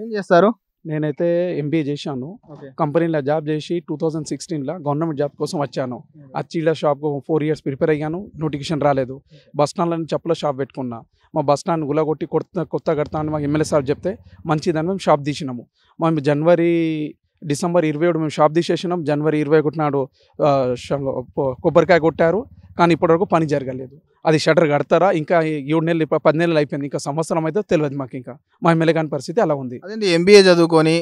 ఏం చేస్తారు? నేనైతే ఎంబీఏ చేశాను. కంపెనీలో జాబ్ చేసి టూ థౌజండ్ సిక్స్టీన్లో గవర్నమెంట్ జాబ్ కోసం వచ్చాను. అచ్చిళ్ళ షాప్ ఫోర్ ఇయర్స్ ప్రిపేర్ అయ్యాను. నోటిఫికేషన్ రాలేదు. బస్ స్టాండ్లో చెప్పుల షాప్ పెట్టుకున్నా. మా బస్ స్టాండ్ గులగొట్టి కొత్త కొత్త కడతా అని మాకు ఎమ్మెల్యే సార్ చెప్తే మంచిదని మేము షాప్ తీసినాము. మేము జనవరి డిసెంబర్ ఇరవై ఏడు మేము షాప్ తీసేసినాం. జనవరి ఇరవై ఒకటి నాడు కొబ్బరికాయ కొట్టారు. కానీ ఇప్పటివరకు పని జరగలేదు. అది షటర్ కడతారా? ఇంకా ఏడు నెలలు పది నెలలు అయిపోయింది. ఇంకా సంవత్సరం అయితే తెలియదు మాకు ఇంకా. మా ఎమ్మెల్యే కాని పరిస్థితి అలా ఉంది. అదేంటి ఎంబీఏ చదువుకొని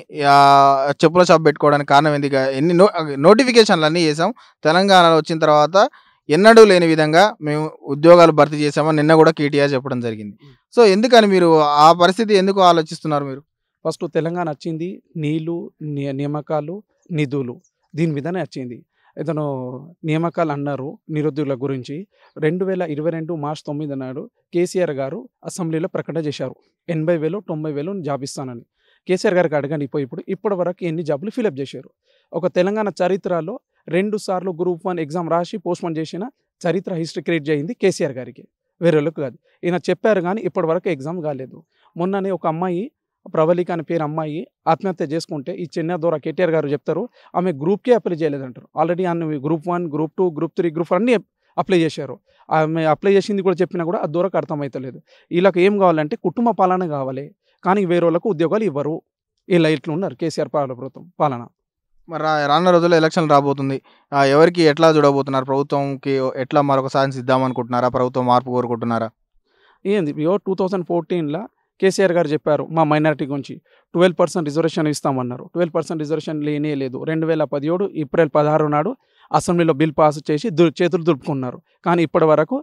చెప్పుల షాప్ పెట్టుకోవడానికి కారణం ఏంది ఇక ఎన్ని నోటిఫికేషన్లు అన్నీ చేసాం తెలంగాణలో వచ్చిన తర్వాత ఎన్నడూ లేని విధంగా మేము ఉద్యోగాలు భర్తీ చేసామని నిన్న కూడా కేటీఆర్ చెప్పడం జరిగింది. సో ఎందుకని మీరు ఆ పరిస్థితి ఎందుకు ఆలోచిస్తున్నారు మీరు? ఫస్ట్ తెలంగాణ వచ్చింది నీళ్ళు నియామకాలు నిధులు. దీని మీదనే వచ్చింది ఇతను నియామకాలు అన్నారు నిరుద్యోగుల గురించి. రెండు వేల ఇరవై రెండు మార్చ్ తొమ్మిది నాడు కేసీఆర్ గారు అసెంబ్లీలో ప్రకటన చేశారు. ఎనభై వేలు తొంభై వేలు జాబ్ ఇస్తానని. కేసీఆర్ గారికి అడగండి ఇప్పుడు ఇప్పుడు ఇప్పటి వరకు ఎన్ని జాబులు ఫిలప్ చేశారు? ఒక తెలంగాణ చరిత్రలో రెండు సార్లు గ్రూప్ వన్ ఎగ్జామ్ రాసి పోస్ట్పోన్ చేసిన చరిత్ర హిస్టరీ క్రియేట్ చేయింది కేసీఆర్ గారికి. వేరే వాళ్ళకి కాదు. ఈయన చెప్పారు కానీ ఇప్పటి వరకు ఎగ్జామ్ కాలేదు. మొన్ననే ఒక అమ్మాయి ప్రవళిక అనే పేరు అమ్మాయి ఆత్మహత్య చేసుకుంటే ఈ చిన్న దూర కేటీఆర్ గారు చెప్తారు ఆమె గ్రూప్కే అప్లై చేయలేదంటారు. ఆల్రెడీ ఆమె group one group two group three group అన్ని అప్లై చేశారు. ఆమె అప్లై చేసింది కూడా చెప్పినా కూడా అది దూరకు అర్థమవుతలేదు వీళ్ళకి ఏం కావాలంటే కుటుంబ పాలన కావాలి. కానీ వేరే వాళ్ళకు ఉద్యోగాలు ఇవ్వరు. ఇలా ఇట్లా ఉన్నారు కేసీఆర్ పాలన ప్రభుత్వం పాలన. మరి రానున్న రోజుల్లో ఎలక్షన్ రాబోతుంది. ఆ, ఎవరికి ఎట్లా చూడబోతున్నారు ప్రభుత్వంకి ఎట్లా మరొకసారి ఇద్దామనుకుంటున్నారా? ప్రభుత్వం మార్పు కోరుకుంటున్నారా? ఏంది? టూ థౌజండ్ ఫోర్టీన్లో కేసీఆర్ గారు చెప్పారు మా మైనారిటీ గురించి ట్వెల్వ్ పర్సెంట్ రిజర్వేషన్ ఇస్తామన్నారు. ట్వెల్వ్ పర్సెంట్ రిజర్వేషన్ లేనే లేదు. రెండు వేల పదిహేడు ఏప్రిల్ పదహారు నాడు అసెంబ్లీలో బిల్ పాస్ చేసి దు చేతులు దులుపుకున్నారు. కానీ ఇప్పటి వరకు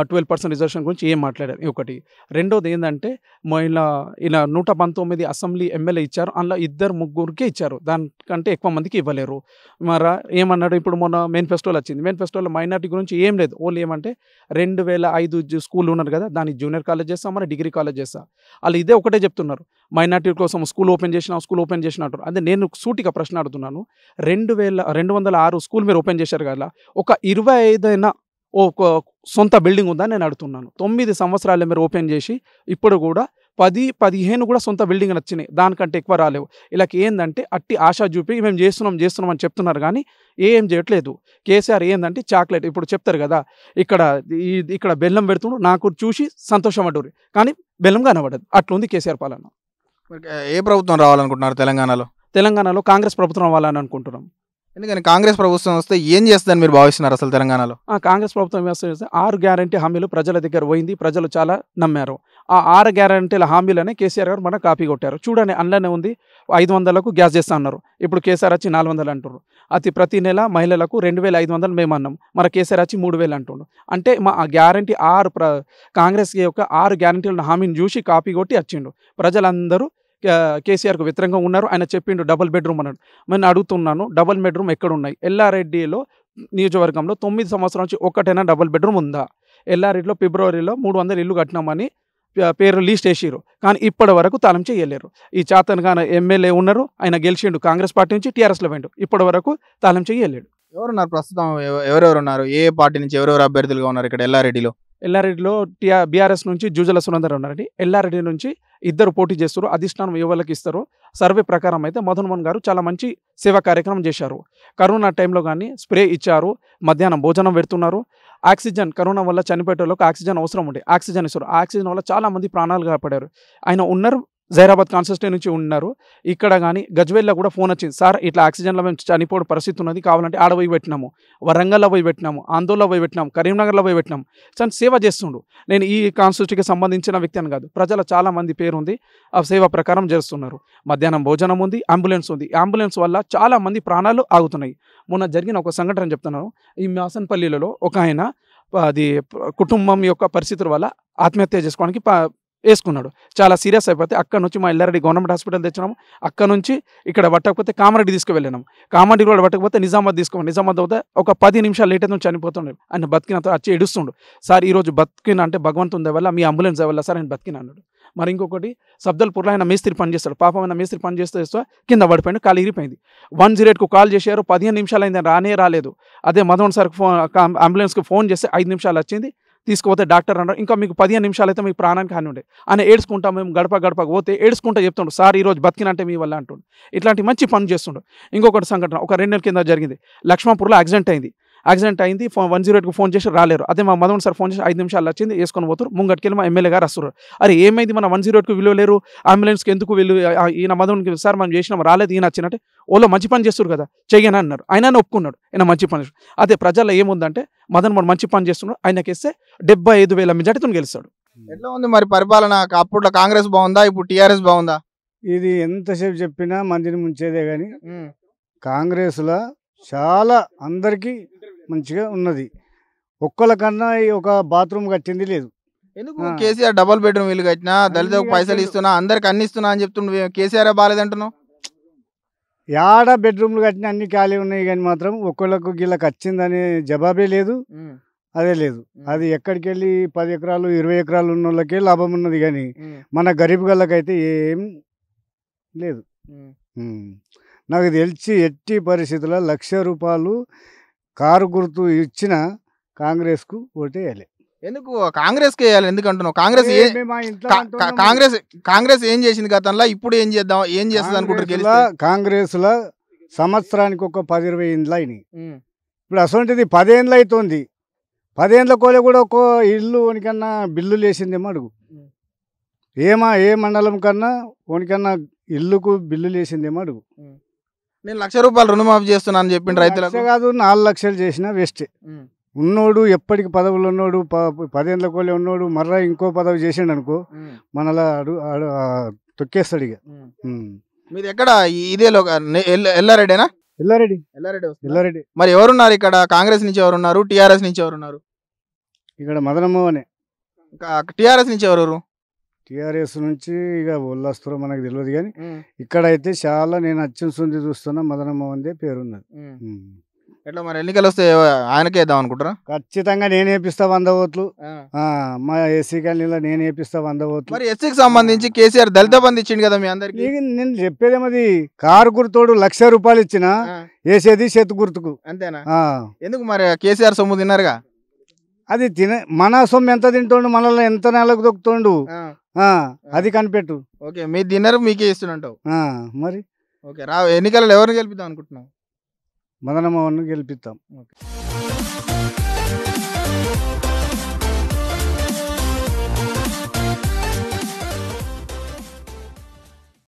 ట్వెల్వ్ పర్సెంట్ రిజర్వేషన్ గురించి ఏం మాట్లాడారు? ఒకటి. రెండోది ఏంటంటే మొ- ఇలా ఇలా నూట పంతొమ్మిది అసెంబ్లీ ఎమ్మెల్యే ఇచ్చారు. అందులో ఇద్దరు ముగ్గురికి ఇచ్చారు. దానికంటే ఎక్కువ మందికి ఇవ్వలేరు. మరి ఏమన్నాడు? ఇప్పుడు మొన్న మేనిఫెస్టోలో వచ్చింది. మేనిఫెస్టోలో మైనార్టీ గురించి ఏం లేదు. ఓన్లీ ఏమంటే రెండు వేల ఐదు స్కూల్ ఉన్నారు కదా దాన్ని జూనియర్ కాలేజ్ చేస్తాం మరి డిగ్రీ కాలేజ్ చేస్తా. వాళ్ళు ఇదే ఒకటే చెప్తున్నారు. మైనార్టీ కోసం స్కూల్ ఓపెన్ చేసిన స్కూల్ ఓపెన్ చేసినట్టు అంటారు అదే నేను సూటిగా ప్రశ్న అడుగుతున్నాను. రెండు వేల రెండు వందల ఆరు స్కూల్ మీరు ఓపెన్ చేశారు కదా ఒక ఇరవై ఐదైనా ఒక సొంత బిల్డింగ్ ఉందని నేను అడుగుతున్నాను. తొమ్మిది సంవత్సరాలు మీరు ఓపెన్ చేసి ఇప్పుడు కూడా పది పదిహేను కూడా సొంత బిల్డింగ్ వచ్చినాయి. దానికంటే ఎక్కువ రాలేవు. ఇలాకి ఏంటంటే అట్టి ఆశ చూపి మేము చేస్తున్నాం చేస్తున్నాం అని చెప్తున్నారు కానీ ఏం చేయట్లేదు. కేసీఆర్ ఏంటంటే చాక్లెట్ ఇప్పుడు చెప్తారు కదా ఇక్కడ ఇక్కడ బెల్లం పెడుతుండు నాకు చూసి సంతోషపడ్డారు కానీ బెల్లం కనబడదు. అట్లుంది కేసీఆర్ పాలన. ఏ ప్రభుత్వం రావాలనుకుంటున్నారు తెలంగాణలో? తెలంగాణలో కాంగ్రెస్ ప్రభుత్వం అవ్వాలని అనుకుంటున్నాం. ఎందుకని కాంగ్రెస్ ప్రభుత్వం వస్తే ఏం చేస్తుందని మీరు భావిస్తున్నారు అసలు తెలంగాణలో? కాంగ్రెస్ ప్రభుత్వం చేస్తే ఆరు గ్యారంటీ హామీలు ప్రజల దగ్గర పోయింది ప్రజలు చాలా నమ్మారు. ఆ ఆరు గ్యారంటీల హామీలనే కేసీఆర్ గారు మన కాపీ కొట్టారు. చూడండి అందులోనే ఉంది ఐదు వందలకు గ్యాస్ చేస్తా అన్నారు. ఇప్పుడు కేసీఆర్ వచ్చి నాలుగు వందలు అంటున్నారు అతి ప్రతి నెల మహిళలకు రెండు వేల ఐదు వందలు మేము అన్నాం. మన కేసీఆర్ వచ్చి మూడు వేలు అంటుండ్రు అంటే మా ఆ గ్యారంటీ ఆరు ప్ర కాంగ్రెస్ యొక్క ఆరు గ్యారంటీల హామీని చూసి కాపీ కొట్టి వచ్చిండు. ప్రజలందరూ కేసీఆర్కు వ్యతిరేకంగా ఉన్నారు. ఆయన చెప్పిండు డబుల్ బెడ్రూమ్ అన్నాడు. నేను అడుగుతున్నాను డబుల్ బెడ్రూమ్ ఎక్కడ ఉన్నాయి ఎల్లారెడ్డిలో నియోజకవర్గంలో తొమ్మిది సంవత్సరాల నుంచి ఒక్కటైనా డబుల్ బెడ్రూమ్ ఉందా? ఎల్లారెడ్డిలో ఫిబ్రవరిలో మూడు వందలు ఇల్లు కట్టినామని పేరు లీస్ట్ వేసిరు కానీ ఇప్పటి వరకు తాళం చేయలేరు. ఈ చాతన్గాన ఎమ్మెల్యే ఉన్నారు. ఆయన గెలిచిండు కాంగ్రెస్ పార్టీ నుంచి టీఆర్ఎస్లో పోయిండు. ఇప్పటి వరకు తాళం చేయలేడు. ఎవరున్నారు ప్రస్తుతం? ఎవ- ఎవరెవరు ఉన్నారు ఏ పార్టీ నుంచి ఎవరెవరు అభ్యర్థులుగా ఉన్నారు ఇక్కడ ఎల్లారెడ్డిలో? ఎల్లారెడ్డిలో టీఆర్ బీఆర్ఎస్ నుంచి జూజల సురేందర్ ఉన్నారండి. ఎల్లారెడ్డి నుంచి ఇద్దరు పోటీ చేస్తారు అధిష్టానం ఎవరికి ఇస్తారు సర్వే ప్రకారం అయితే మదన్ మోహన్ గారు చాలా మంచి సేవా కార్యక్రమం చేశారు. కరోనా టైంలో కానీ స్ప్రే ఇచ్చారు మధ్యాహ్నం భోజనం పెడుతున్నారు. ఆక్సిజన్ కరోనా వల్ల చనిపోయేటోళ్ళకి ఆక్సిజన్ అవసరం ఉండే ఆక్సిజన్ ఇస్తారు. ఆక్సిజన్ వల్ల చాలామంది ప్రాణాలు కాపాడారు. ఆయన ఉన్నారు జైరాబాద్ కాన్స్టిట్యూన్సీ నుంచి ఉన్నారు. ఇక్కడ కానీ గజ్వేల్లో కూడా ఫోన్ వచ్చింది. సార్ ఇట్లా ఆక్సిజన్లో మేము చనిపోవడం పరిస్థితి ఉన్నది. కావాలంటే ఆడ పోయి పెట్టినాము. వరంగల్లో పోయి పెట్టినాము. ఆందోళనలో పోయి పెట్టినాము. కరీంనగర్లో పోయి పెట్టినాము. చాలా సేవ చేస్తుండు. నేను ఈ కాన్స్టిట్యూటీకి సంబంధించిన వ్యక్తి అని కాదు. ప్రజల చాలామంది పేరు ఉంది ఆ సేవ ప్రకారం చేస్తున్నారు. మధ్యాహ్నం భోజనం ఉంది అంబులెన్స్ ఉంది. అంబులెన్స్ వల్ల చాలామంది ప్రాణాలు ఆగుతున్నాయి. మొన్న జరిగిన ఒక సంఘటన చెప్తున్నాను. ఈ మాసన్పల్లిలలో ఒక ఆయన అది కుటుంబం యొక్క పరిస్థితుల వల్ల ఆత్మహత్య చేసుకోవడానికి వేసుకున్నాడు. చాలా సీరియస్ అయిపోతే అక్కడ నుంచి మా ఎల్లారెడ్డి గవర్నమెంట్ హాస్పిటల్ తెచ్చినాము. అక్కడ నుంచి ఇక్కడ పట్టకపోతే కామారెడ్డి తీసుకువెళ్ళినాము. కామారెడ్డి కూడా పట్టకపోతే నిజామాబాద్ తీసుకోమని నిజామాబాద్ పోతే ఒక పది నిమిషాలు లేట్ అయితే చనిపోతుండే. ఆయన బతికినంత వచ్చి ఏడుస్తుండు. సార్ ఈరోజు బతికిన అంటే భగవంతుని వల్ల మీ అంబులెన్స్ వల్ల సార్ ఆయన బతికిన అన్నాడు. మరి ఇంకొకటి సబ్దల్పూర్లో ఆయన మేస్త్రి పని చేస్తాడు. పాపం ఆయన మేస్త్రి పని చేస్తే కింద పడిపోయింది కాలు ఇరిపోయింది వన్ జీరో ఎయిట్కు కాల్ చేశారు. పదిహేను నిమిషాలు అయింది రానే రాలేదు. అదే మధవన్ సార్కి ఫోన్ అంబులెన్స్కి ఫోన్ చేస్తే ఐదు నిమిషాలు వచ్చింది. తీసుకుపోతే డాక్టర్ అన్నారు. ఇంకా మీకు పదిహేను నిమిషాలు అయితే మీకు ప్రాణానికి హాని ఉండే. అని ఏడ్చుకుంటా మేము గడప గడప పోతే ఏడ్చుకుంటా చెప్తుండు. సార్ ఈరోజు బతికినంటే మీ వల్ల అంటుండు. ఇట్లాంటి మంచి పని చేస్తుండు. ఇంకొకటి సంఘటన ఒక రెండు నెలల కింద జరిగింది. లక్ష్మణపూర్లో యాక్సిడెంట్ అయింది. యాక్సిడెంట్ అయింది ఫోన్ వన్ జీరో ఎయిట్కి ఫోన్ చేసి రాలేరు. అదే మా మదన్ సార్ ఫోన్ చేసి ఐదు నిమిషాలు వచ్చింది వేసుకొని పోతారు. ముంగటికి వెళ్ళి మా ఎమ్మెల్యే గారు వస్తారు అరే ఏమైంది? మన వన్ జీరో ఎయిట్కి విలువ లేరు. అంబులెన్స్కి ఎందుకు వీళ్ళు ఈయన మదన్కి సార్ మనం చేసినాం రాలేదు ఈయన వచ్చినట్టే. ఓలో మంచి పని చేస్తారు కదా చెయ్యని అన్నారు. ఆయన ఒప్పుకున్నాడు ఆయన మంచి పని. అదే ప్రజల్లో ఏముందంటే మదన్ మన మంచి పని చేస్తున్నాడు ఆయనకి ఇస్తే డెబ్బై ఐదు వేల మెజార్టీతో గెలుస్తాడు. ఎట్లా ఉంది మరి పరిపాలన? అప్పట్లో కాంగ్రెస్ బాగుందా? ఇప్పుడు టిఆర్ఎస్ బాగుందా? ఇది ఎంతసేపు చెప్పినా మందిని ముంచేదే కానీ కాంగ్రెస్లో చాలా అందరికీ మంచిగా ఉన్నది. ఒక్కళ్ళకన్నా ఒక బాత్రూమ్ కట్టింది లేదు. ఎందుకు. కేసీఆర్ డబుల్ బెడ్రూమ్ ఇల్లు కట్టినా దళిత పైసలు. ఇస్తున్నా అందరికి అన్ని ఇస్తున్నా అని చెప్తుండు. కేసీఆర్ బాగాలేదంటున్నావు యాడ బెడ్రూమ్లు కట్టిన అన్ని ఖాళీ ఉన్నాయి కానీ మాత్రం ఒక్కళ్ళకు గీళ్ళకి వచ్చిందనే జవాబే లేదు. అదే లేదు. అది ఎక్కడికి వెళ్ళి పది ఎకరాలు ఇరవై ఎకరాలు ఉన్న వాళ్ళకే లాభం ఉన్నది కానీ మన గరీబ్ గళ్ళకైతే ఏం లేదు. నాకు తెలిసి ఎట్టి పరిస్థితుల్లో లక్ష రూపాయలు కారు గుర్తు ఇచ్చిన కాంగ్రెస్కు ఓటేయాలి. ఎందుకు? కాంగ్రెస్కి వేయాలి ఎందుకు అంటున్నావు కాంగ్రెస్ ఏ మేము మా ఇంట్లో కా- కా- అంటున్నాము. కాంగ్రెస్ కాంగ్రెస్ ఏం చేసింది గతంలో? ఇప్పుడు ఏం చేద్దాం? ఏం చేస్తుంది అనుకుంటారు గెలిస్తే? కాంగ్రెస్లో సంవత్సరానికి ఒక పది ఇరవై ఇండ్లు అయినాయి. ఉమ్. ఇప్పుడు అసలుంటిది పదేండ్లు అవుతుంది పదేండ్ల కోలే కూడా ఒక ఇల్లు వనికన్నా బిల్లు లేసిందేమో అడుగు. ఉం. ఏమా ఏ మండలం కన్నా వనికన్నా ఇల్లుకు బిల్లు లేసిందేమో అడుగు. నేను లక్ష రూపాయలు రుణమాఫీ చేస్తున్నా అని చెప్పిండు రైతులకు. కాదు నాలుగు లక్షలు చేసినా వేస్టే. ఉన్నోడు ఎప్పటికి పదవులు ఉన్నోడు ప- పదేండ్ల కోలే ఉన్నోడు మర్రా ఇంకో పదవి చేసిండు అనుకో. మనలా అడు తొక్కేస్తాడు ఇక. మీది ఎక్కడ? ఇదే లో ఎల్లారెడ్డేనా? ఎల్లారెడ్డి. ఎల్లారెడ్డి? ఎల్లారెడ్డి. మరి ఎవరున్నారు ఇక్కడ? కాంగ్రెస్ నుంచి ఎవరున్నారు? టిఆర్ఎస్ నుంచి ఎవరున్నారు? ఇక్కడ మదనమ్మనే టిఆర్ఎస్ నుంచి ఎవరు టీఆర్ఎస్ నుంచి ఇక వాళ్ళు వస్తారో మనకు తెలియదు కానీ ఇక్కడైతే చాలా నేను అత్యంత చూస్తున్నా మదనమ్మవందే పేరున్నది. ఎట్లా మరి ఎన్నికలు వస్తే ఆయనకే వేద్దాం అనుకుంటారా ఖచ్చితంగా నేను వేపిస్తా వంద ఓట్లు. మా ఏసీ కాలనీలో నేను వేపిస్తా వంద ఓట్లు. మరి ఎస్సీకి సంబంధించి కేసీఆర్ దళిత బంధు ఇచ్చిండు కదా మీ అందరికి? నేను చెప్పేదేమది కారు గుర్తోడు లక్ష రూపాయలు ఇచ్చిన వేసేది చేతు గుర్తుకు. అంతేనా? ఎందుకు మరి కేసీఆర్ సొమ్ము తిన్నారుగా? అది తినే మన సొమ్ము ఎంత తింటోండు మనల్ని ఎంత నెలకు దొక్కుతోండు? అది కనిపెట్టు. ఓకే మీ తిన్నారు మీకే ఇస్తున్నట్టు ఆ, మరి? ఓకే రా ఎన్నికలలో ఎవరిని గెలిపిద్దాం అనుకుంటున్నావు? మదనమ్మను గెలిపిస్తాం ఓకే.